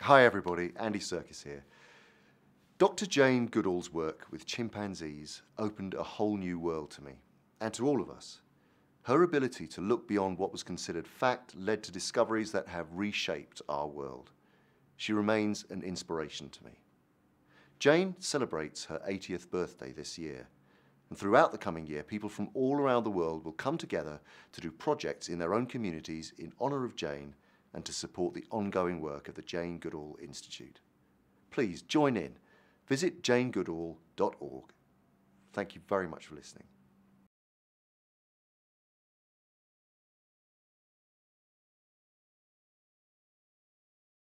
Hi everybody, Andy Serkis here. Dr. Jane Goodall's work with chimpanzees opened a whole new world to me, and to all of us. Her ability to look beyond what was considered fact led to discoveries that have reshaped our world. She remains an inspiration to me. Jane celebrates her 80th birthday this year, and throughout the coming year, people from all around the world will come together to do projects in their own communities in honour of Jane and to support the ongoing work of the Jane Goodall Institute. Please join in. Visit janegoodall.org. Thank you very much for listening.